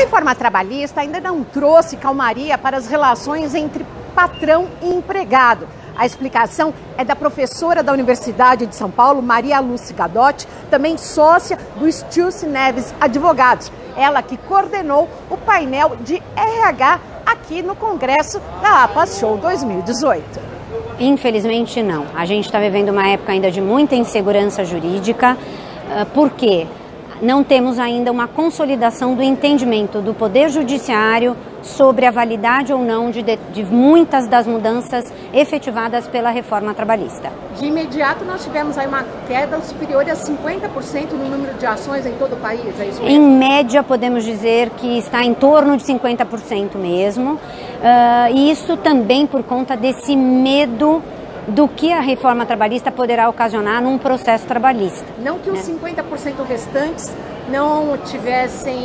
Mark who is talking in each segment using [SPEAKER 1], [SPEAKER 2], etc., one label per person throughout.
[SPEAKER 1] reforma trabalhista ainda não trouxe calmaria para as relações entre patrão e empregado. A explicação é da professora da Universidade de São Paulo, Maria Lúcia Gadotti, também sócia do Stilce Neves Advogados. Ela que coordenou o painel de RH aqui no Congresso da APAS Show 2018.
[SPEAKER 2] Infelizmente não. A gente está vivendo uma época ainda de muita insegurança jurídica. Ah, por quê? Não temos ainda uma consolidação do entendimento do Poder Judiciário sobre a validade ou não de, de, muitas das mudanças efetivadas pela reforma trabalhista.
[SPEAKER 1] De imediato, nós tivemos aí uma queda superior a 50% no número de ações em todo o país, é isso mesmo?
[SPEAKER 2] Em média, podemos dizer que está em torno de 50% mesmo, uh, e isso também por conta desse medo do que a reforma trabalhista poderá ocasionar num processo trabalhista.
[SPEAKER 1] Não que os né? 50% restantes não tivessem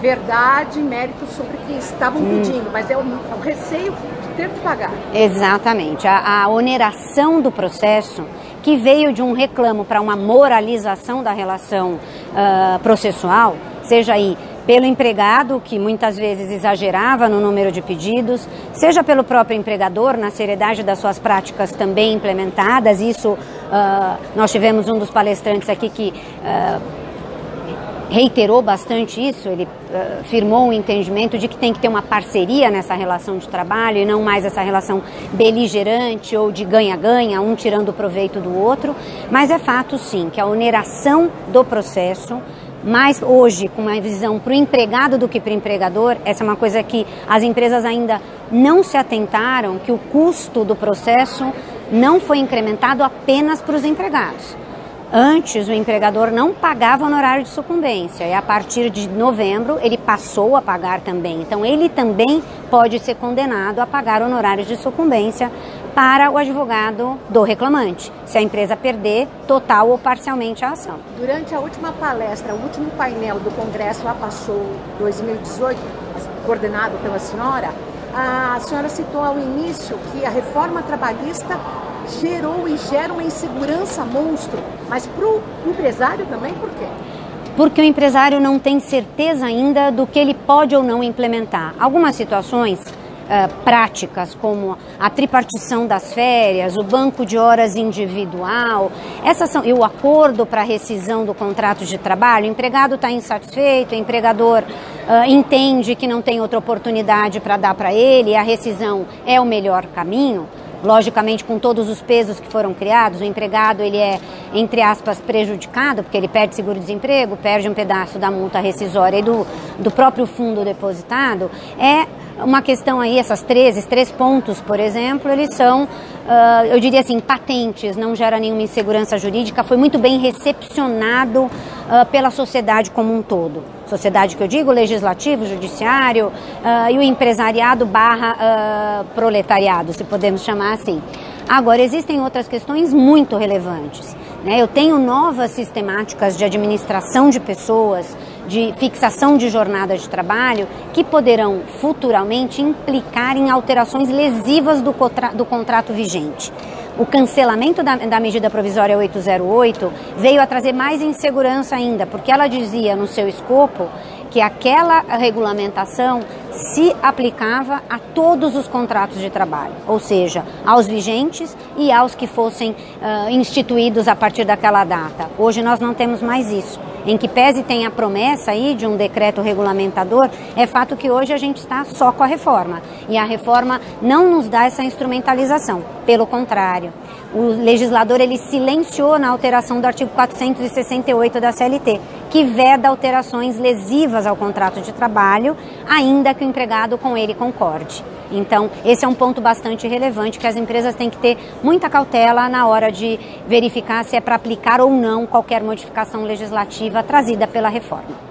[SPEAKER 1] verdade, mérito sobre o que estavam hum. pedindo, mas é o, é o, receio de ter que pagar.
[SPEAKER 2] Exatamente. A, a oneração do processo, que veio de um reclamo para uma moralização da relação uh, processual, seja aí pelo empregado, que muitas vezes exagerava no número de pedidos, seja pelo próprio empregador, na seriedade das suas práticas também implementadas. Isso, uh, nós tivemos um dos palestrantes aqui que. Uh, reiterou bastante isso, ele uh, firmou um entendimento de que tem que ter uma parceria nessa relação de trabalho e não mais essa relação beligerante ou de ganha-ganha, um tirando proveito do outro, mas é fato sim que a oneração do processo mais hoje com uma visão para o empregado do que para o empregador, essa é uma coisa que as empresas ainda não se atentaram, que o custo do processo não foi incrementado apenas para os empregados. Antes, o empregador não pagava honorário de sucumbência e a partir de novembro ele passou a pagar também. Então, ele também pode ser condenado a pagar honorários de sucumbência para o advogado do reclamante, se a empresa perder total ou parcialmente a ação.
[SPEAKER 1] Durante a última palestra, o último painel do Congresso lá passou 2018, coordenado pela senhora, a senhora citou ao início que a reforma trabalhista gerou e gera uma insegurança monstro. Mas para o empresário também, por quê?
[SPEAKER 2] Porque o empresário não tem certeza ainda do que ele pode ou não implementar. Algumas situações uh, práticas, como a tripartição das férias, o banco de horas individual, essas são, e o acordo para rescisão do contrato de trabalho, o empregado está insatisfeito, o empregador uh, entende que não tem outra oportunidade para dar para ele, a rescisão é o melhor caminho. Logicamente com todos os pesos que foram criados, o empregado ele é, entre aspas, prejudicado, porque ele perde seguro-desemprego, perde um pedaço da multa rescisória e do, do próprio fundo depositado, é uma questão aí, essas três, esses três pontos, por exemplo, eles são, uh, eu diria assim, patentes, não gera nenhuma insegurança jurídica, foi muito bem recepcionado uh, pela sociedade como um todo. Sociedade que eu digo, legislativo, judiciário uh, e o empresariado barra proletariado, se podemos chamar assim. Agora, existem outras questões muito relevantes. Né? Eu tenho novas sistemáticas de administração de pessoas, de fixação de jornada de trabalho, que poderão futuramente implicar em alterações lesivas do, contra do contrato vigente. O cancelamento da, da, medida provisória 808 veio a trazer mais insegurança ainda, porque ela dizia no seu escopo que aquela regulamentação se aplicava a todos os contratos de trabalho, ou seja, aos vigentes e aos que fossem uh, instituídos a partir daquela data. Hoje nós não temos mais isso. Em que pese tem a promessa aí de um decreto regulamentador, é fato que hoje a gente está só com a reforma. E a reforma não nos dá essa instrumentalização, pelo contrário. O legislador ele silenciou na alteração do artigo 468 da CLT, que veda alterações lesivas ao contrato de trabalho, ainda que o empregado com ele concorde. Então, esse é um ponto bastante relevante que as empresas têm que ter muita cautela na hora de verificar se é para aplicar ou não qualquer modificação legislativa trazida pela reforma.